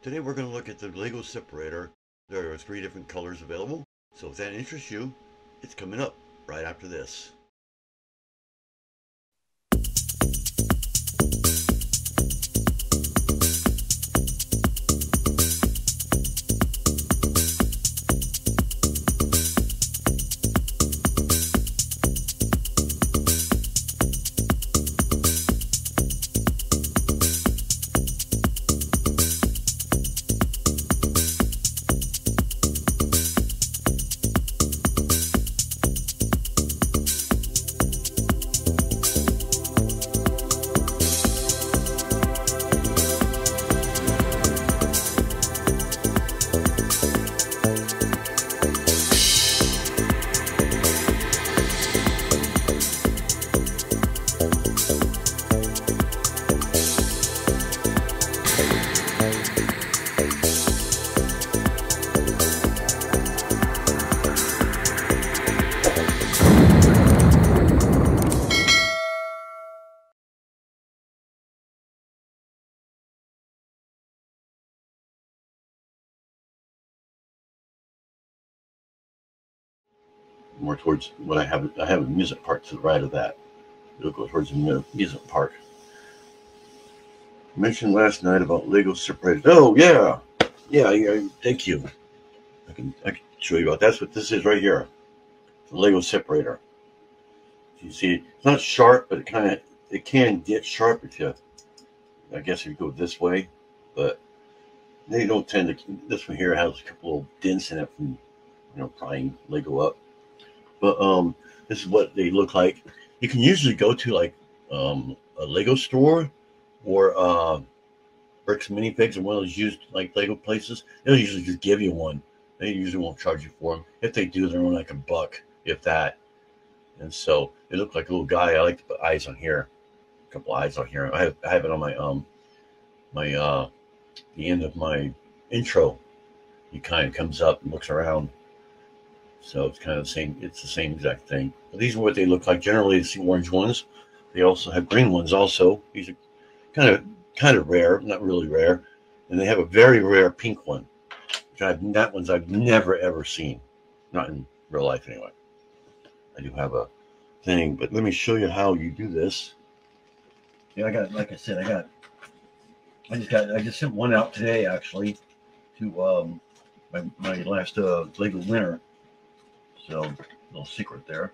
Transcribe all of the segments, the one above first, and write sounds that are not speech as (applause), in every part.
Today we're going to look at the Lego separator. There are three different colors available. So if that interests you, it's coming up right after this. More towards what I have. I have a music part to the right of that. It'll go towards the music part. I mentioned last night about Lego separated. Oh yeah, yeah, yeah. Thank you. I can I can show you about. That's what this is right here. The Lego separator. You see, it's not sharp, but it kind of it can get sharp if you. I guess if you go this way, but they don't tend to. This one here has a couple of dents in it from you know prying Lego up. But um, this is what they look like. You can usually go to like um, a Lego store or uh, Bricks Minifigs or one of those used like Lego places. They'll usually just give you one. They usually won't charge you for them. If they do, they're only like a buck, if that. And so they look like a little guy. I like to put eyes on here, a couple eyes on here. I have I have it on my um my uh the end of my intro. He kind of comes up and looks around so it's kind of the same. It's the same exact thing. But these are what they look like. Generally, it's the orange ones. They also have green ones. Also, these are kind of kind of rare, not really rare. And they have a very rare pink one. Which I've that one's I've never ever seen, not in real life anyway. I do have a thing, but let me show you how you do this. Yeah, I got like I said, I got. I just got. I just sent one out today actually to um my my last uh Lego winner so, little secret there.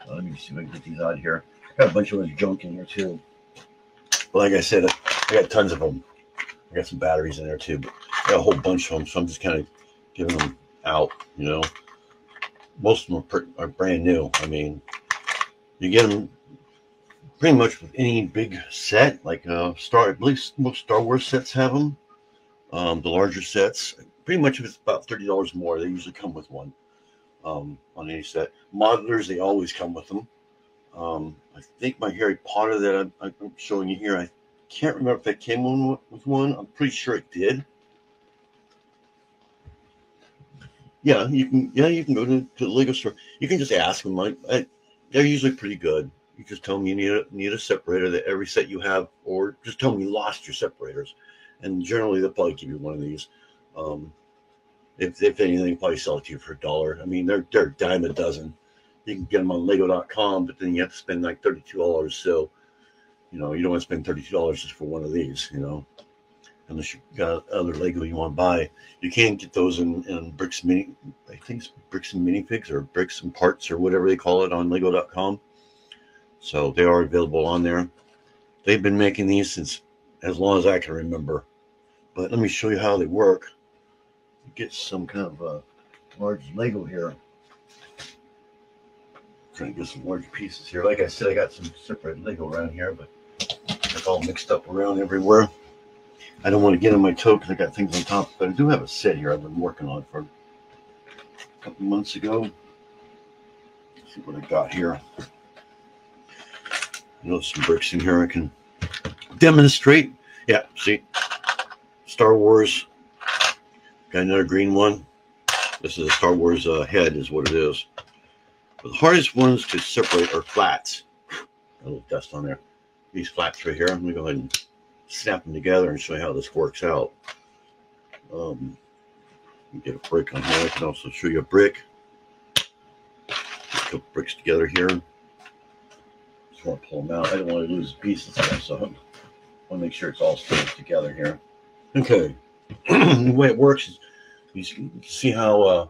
Uh, let me see if I can get these out here. I got a bunch of junk in here too. Like I said, I got tons of them. I got some batteries in there too, but I got a whole bunch of them, so I'm just kind of giving them out. You know, most of them are, are brand new. I mean, you get them pretty much with any big set, like uh, Star. At least most Star Wars sets have them. Um, the larger sets, pretty much if it's about thirty dollars more, they usually come with one um, on any set. Modelers, they always come with them. Um, I think my Harry Potter that I'm, I'm, showing you here, I can't remember if that came with one. I'm pretty sure it did. Yeah, you can. Yeah, you can go to, to the Lego store. You can just ask them. Like, I, they're usually pretty good. You just tell them you need a need a separator that every set you have, or just tell them you lost your separators, and generally they'll probably give you one of these. Um, if, if anything, probably sell it to you for a dollar. I mean, they're they're a dime a dozen. You can get them on Lego.com, but then you have to spend like thirty-two dollars. So, you know, you don't want to spend thirty-two dollars just for one of these. You know, unless you got other Lego you want to buy. You can get those in, in bricks mini. I think it's bricks and minifigs or bricks and parts or whatever they call it on Lego.com. So they are available on there. They've been making these since as long as I can remember. But let me show you how they work get some kind of a large Lego here. trying to get some large pieces here. Like I said, I got some separate Lego around here, but it's all mixed up around everywhere. I don't want to get in my toe because I got things on top, but I do have a set here I've been working on for a couple months ago. Let's see what I got here. I know some bricks in here I can demonstrate. Yeah, see, Star Wars Got another green one. This is a Star Wars uh, head is what it is. But the hardest ones to separate are flats. A little dust on there. These flats right here. Let me go ahead and snap them together and show you how this works out. Um, get a brick on here. I can also show you a brick. Put bricks together here. Just want to pull them out. I don't want to lose pieces so I want to make sure it's all stitched together here. Okay. (clears throat) the way it works is you see how uh,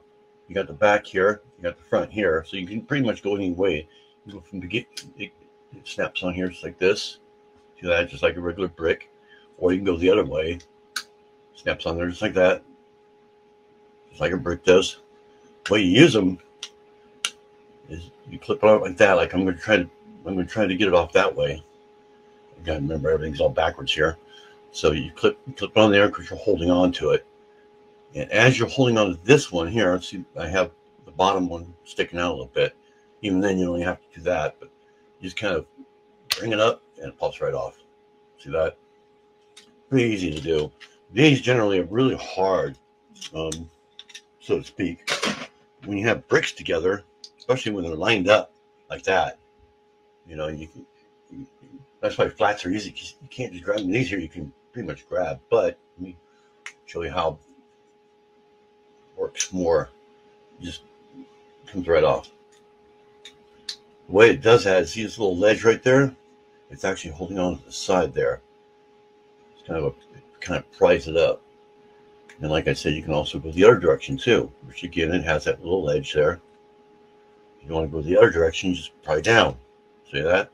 you got the back here, you got the front here, so you can pretty much go any way. You go from the get, it, it snaps on here just like this. See that, just like a regular brick, or you can go the other way. Snaps on there just like that, just like a brick does. The way you use them is you clip it out like that. Like I'm going to try to, I'm going to try to get it off that way. You got to remember everything's all backwards here. So you clip, you clip on there because you're holding on to it. And as you're holding on to this one here, see, I have the bottom one sticking out a little bit. Even then, you only have to do that, but you just kind of bring it up and it pops right off. See that? Pretty easy to do. These generally are really hard, um, so to speak. When you have bricks together, especially when they're lined up like that, you know, you can. That's why flats are easy because you can't just grab them. These here you can pretty much grab, but let me show you how works more. Just comes right off. The way it does that is see this little ledge right there? It's actually holding on to the side there. It's kind of a, kind of pries it up. And like I said, you can also go the other direction too, which again, it has that little ledge there. If you want to go the other direction, you just pry down. See that?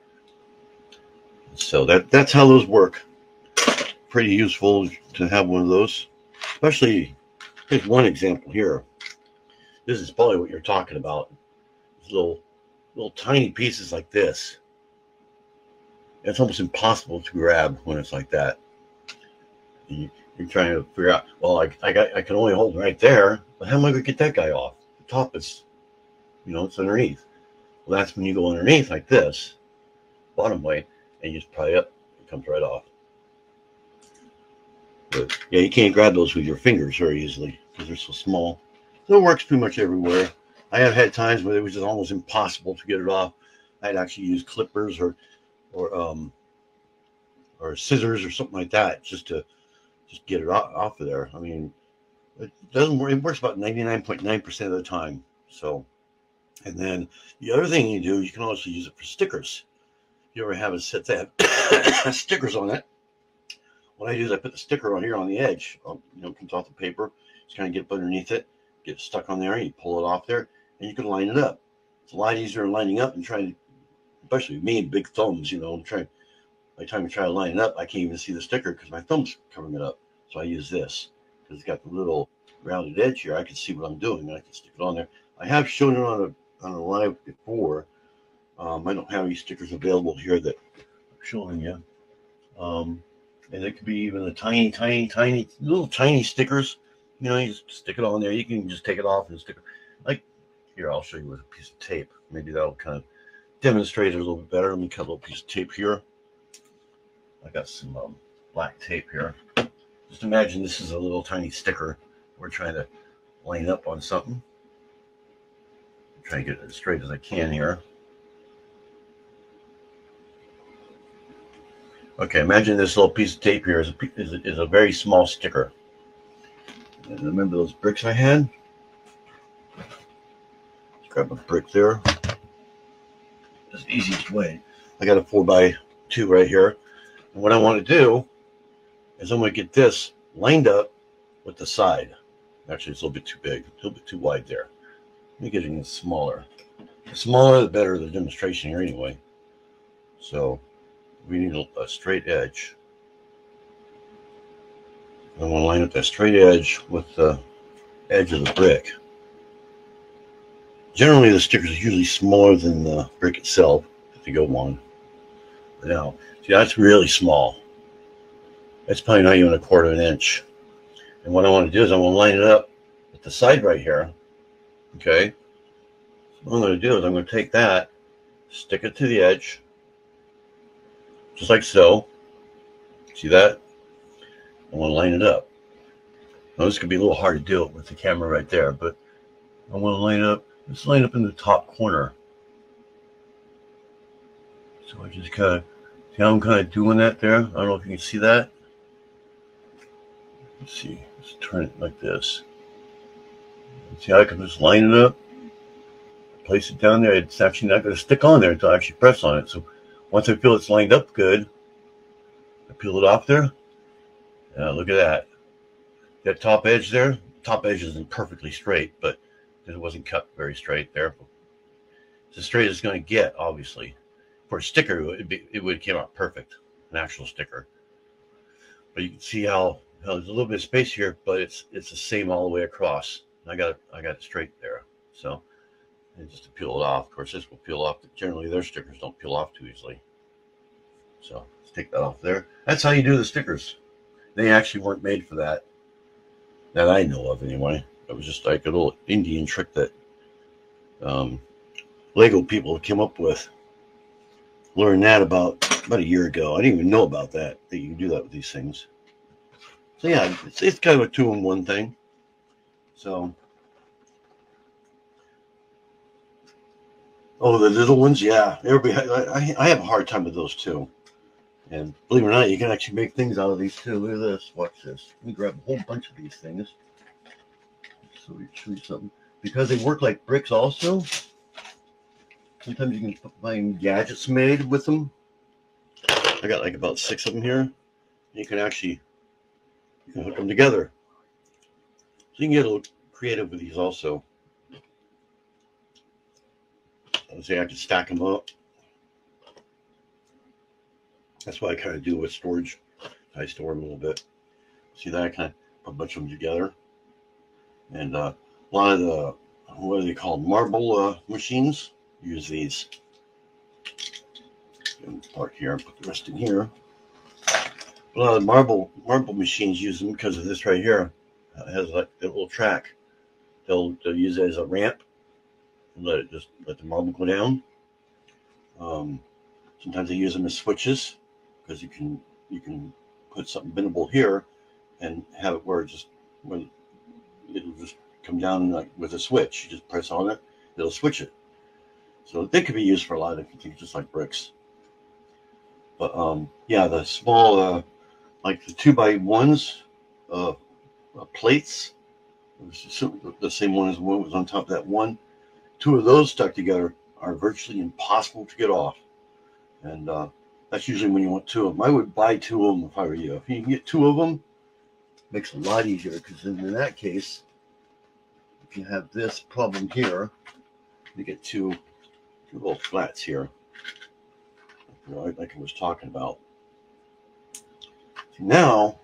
So that that's how those work. Pretty useful to have one of those, especially. Here's one example here. This is probably what you're talking about. Little, little tiny pieces like this. It's almost impossible to grab when it's like that. You, are trying to figure out. Well, I, I got, I can only hold right there, but how am I going to get that guy off? The top is, you know, it's underneath. Well, that's when you go underneath like this, bottom way, and you just pry up, it comes right off. But yeah, you can't grab those with your fingers very easily because they're so small. So it works pretty much everywhere. I have had times where it was just almost impossible to get it off. I'd actually use clippers or or um or scissors or something like that just to just get it off, off of there. I mean, it doesn't work. It works about 99.9% of the time. So, and then the other thing you do, you can also use it for stickers you ever have a set that (coughs) stickers on it, what I do is I put the sticker on here on the edge. You know, comes off the paper. Just kind of get underneath it, get it stuck on there. And you pull it off there, and you can line it up. It's a lot easier lining up and trying to, especially me and big thumbs. You know, I'm trying. By the time I try to line it up, I can't even see the sticker because my thumb's covering it up. So I use this because it's got the little rounded edge here. I can see what I'm doing, and I can stick it on there. I have shown it on a on a live before um, I don't have any stickers available here that I'm showing you. Um, and it could be even a tiny, tiny, tiny, little tiny stickers. You know, you just stick it on there. You can just take it off and stick it. Like here, I'll show you with a piece of tape. Maybe that'll kind of demonstrate it a little bit better. Let me cut a little piece of tape here. I got some um, black tape here. Just imagine this is a little tiny sticker. We're trying to line up on something. Try to get it as straight as I can here. Okay, imagine this little piece of tape here is a, is a, is a very small sticker. And remember those bricks I had? Let's grab a brick there. That's the easiest way. I got a 4 by 2 right here. And what I want to do is I'm going to get this lined up with the side. Actually, it's a little bit too big, a little bit too wide there. Let me get it smaller. The smaller, the better the demonstration here anyway. So we need a, straight edge. I want to line up that straight edge with the edge of the brick. Generally, the stickers are usually smaller than the brick itself if you go one. Now, see, that's really small. That's probably not even a quarter of an inch. And what I want to do is I want to line it up at the side right here. Okay. So what I'm going to do is I'm going to take that, stick it to the edge, just like so. See that? I want to line it up. Now this could be a little hard to do it with the camera right there, but I want to line it up, let's line up in the top corner. So I just kind of, see how I'm kind of doing that there? I don't know if you can see that. let's see, let's turn it like this. See how I can just line it up, place it down there. It's actually not going to stick on there until I actually press on it. So once I feel it's lined up good, I peel it off there. Yeah, look at that. That top edge there, top edge isn't perfectly straight, but it wasn't cut very straight there. It's as straight as it's going to get, obviously. For a sticker, it would, be, it would have came out perfect, an actual sticker. But you can see how, how there's a little bit of space here, but it's it's the same all the way across. I got I got it straight there. So, and just to peel it off. Of course, this will peel off. Generally, their stickers don't peel off too easily. So let's take that off there. That's how you do the stickers. They actually weren't made for that. That I know of, anyway. It was just like a little Indian trick that um, Lego people came up with. Learned that about about a year ago. I didn't even know about that, that you can do that with these things. So yeah, it's, it's kind of a two-in-one thing. So, oh, the little ones, yeah. Everybody, I, I have a hard time with those too. And believe it or not, you can actually make things out of these too. Look at this. Watch this. Let me grab a whole bunch of these things. So we show you something. Because they work like bricks also, sometimes you can find gadgets made with them. I got like about six of them here. You can actually you can hook them together. So you can get a little creative with these also. Say I can stack them up. That's what I kind of do with storage. I store them a little bit. See that? I kind of put a bunch of them together. And uh, a lot of the, what are they called? Marble uh, machines use these. Park here and put the rest in here. A lot of marble marble machines use them because of this right here. It has like a little track. They'll, they'll use it as a ramp let it just let the marble go down. Um, sometimes they use them as switches because you can you can put something bendable here and have it where it just when it'll just come down like with a switch. You just press on it, it'll switch it. So they could be used for a lot of things, just like bricks. But um, yeah, the small, uh, like the two by ones, uh, uh, plates, the same one as the one was on top of that one. Two of those stuck together are virtually impossible to get off. And uh, that's usually when you want two of them. I would buy two of them if I were you. If you can get two of them, makes it a lot easier because in that case, if you have this problem here, you get two, two little flats here, like I was talking about. Now,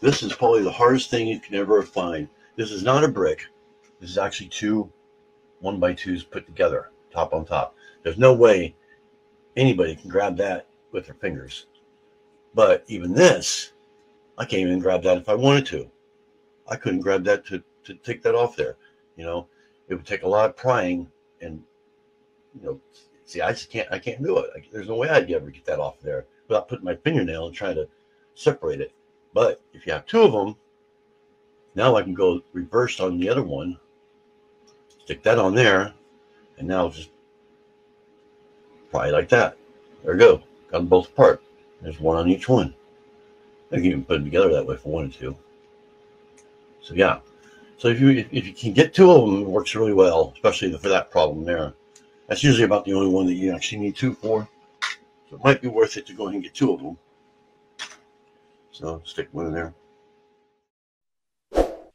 this is probably the hardest thing you can ever find. This is not a brick. This is actually two one by twos put together, top on top. There's no way anybody can grab that with their fingers. But even this, I can't even grab that if I wanted to. I couldn't grab that to, to take that off there. You know, it would take a lot of prying and, you know, see, I just can't, I can't do it. I, there's no way I'd ever get that off there without putting my fingernail and trying to separate it. But if you have two of them, now I can go reversed on the other one, stick that on there, and now just pry like that. There we go. Got them both apart. There's one on each one. I can even put them together that way if I wanted to. So yeah. So if you if you can get two of them, it works really well, especially for that problem there. That's usually about the only one that you actually need two for. So it might be worth it to go ahead and get two of them. So stick one in there.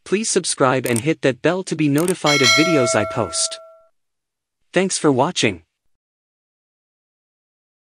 Please subscribe and hit that bell to be notified of videos I post. Thanks for watching.